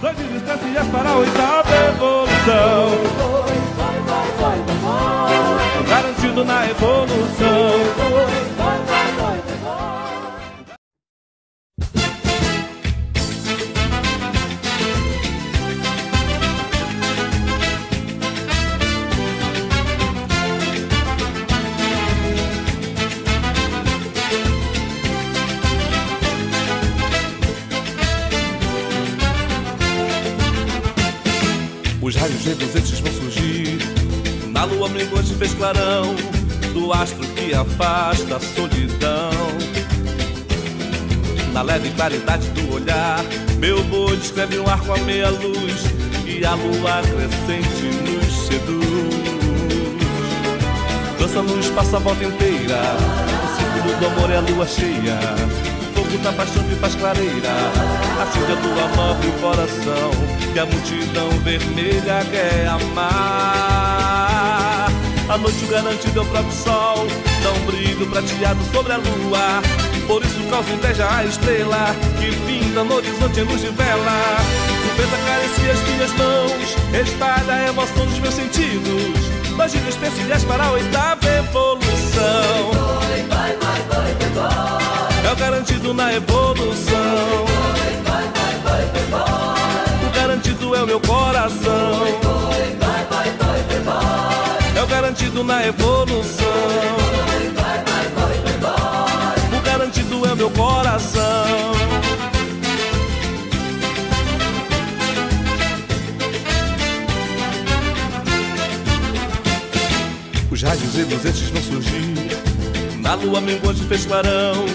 Dois distâncias para a oitava evolução. Garantido na evolução. Os raios reluzentes vão surgir. Na lua minguante fez clarão. Do astro que afasta a solidão. Na leve claridade do olhar Meu boi descreve um arco à meia luz. E a lua crescente nos seduz. Dança no espaço a volta inteira. O círculo do amor é a lua cheia fogo da paixão que faz clareira. Acende a lua nobre o coração Que a multidão vermelha quer amar. A noite o garantido é o próprio sol Dá um brilho prateado sobre a lua. Por isso causa inveja a estrela Que pinta no horizonte em luz de vela. O vento acaricia as minhas mãos Espalha a emoção dos meus sentidos Dois giros especiais para a oitava evolução. É o garantido na evolução. O garantido é o meu coração. É o garantido na evolução. O garantido é o meu coração Os raios reluzentes vão surgir. Na lua minguante fez clarão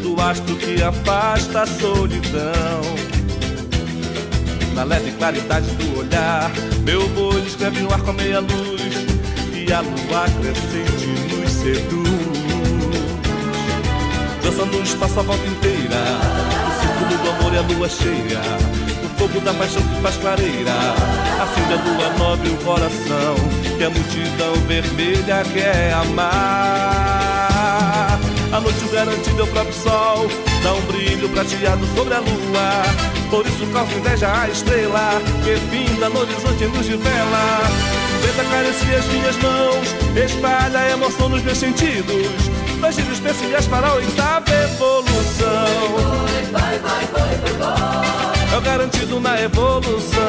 Do astro que afasta a solidão. Na leve claridade do olhar Meu boi descreve um arco à meia luz E a lua crescente nos seduz. Dança no espaço a volta inteira O círculo do amor e a lua cheia fogo da paixão que faz clareira. Acende a lua nobre o coração Que a multidão vermelha quer amar. A noite o garantido é o próprio sol Dá um brilho prateado sobre a lua. Por isso causa inveja a estrela Que finda no horizonte luz de vela. O vento acaricia as minhas mãos Espalha a emoção nos meus sentidos. Giros especiais para a oitava evolução É o garantido na evolução.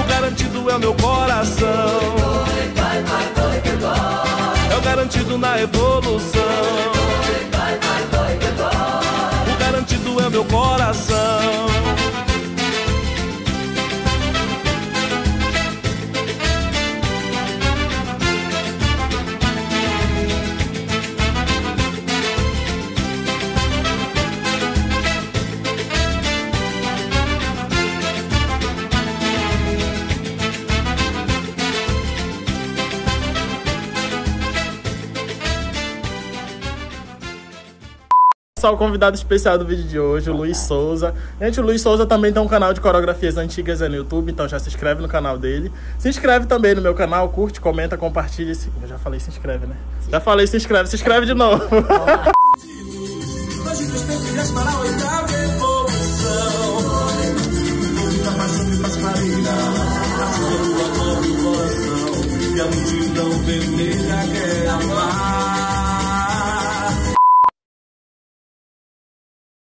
O garantido é o meu coração. É o garantido na evolução. O garantido é o meu coração Só o convidado especial do vídeo de hoje, o Luiz Souza. Gente, o Luiz Souza também tem um canal de coreografias antigas no YouTube, então já se inscreve no canal dele. Se inscreve também no meu canal, curte, comenta, compartilha. Se... Eu já falei se inscreve, né? Já falei se inscreve, se inscreve de novo. E a multidão vermelha quer amar